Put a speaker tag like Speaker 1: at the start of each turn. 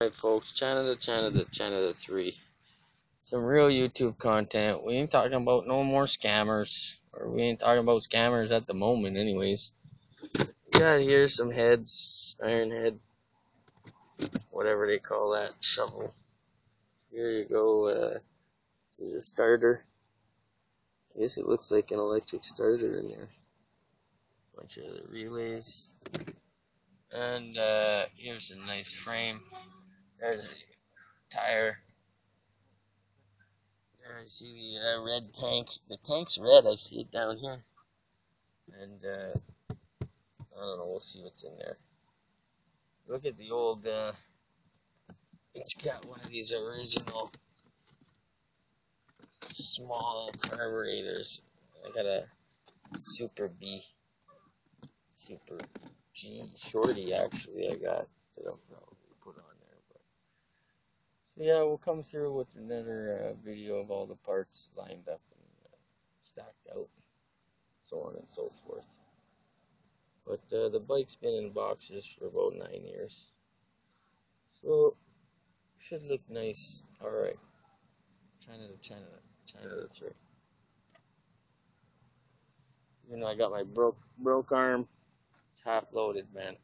Speaker 1: Alright folks, China to to 3. Some real YouTube content. We ain't talking about no more scammers. Or we ain't talking about scammers at the moment anyways. We got here some heads, iron head, whatever they call that, shovel. Here you go, uh, this is a starter. I guess it looks like an electric starter in there. Bunch of the relays. And uh, here's a nice frame. There's a tire. There I see the uh, red tank. The tank's red. I see it down here. And uh, I don't know. We'll see what's in there. Look at the old. Uh, it's got one of these original small carburetors. I got a Super B, Super G Shorty actually. I got. I don't know put on so yeah, we'll come through with another uh, video of all the parts lined up and uh, stacked out, so on and so forth. But uh, the bike's been in boxes for about nine years, so should look nice. All right, China to China, China to three. You know, I got my broke broke arm. It's half loaded, man.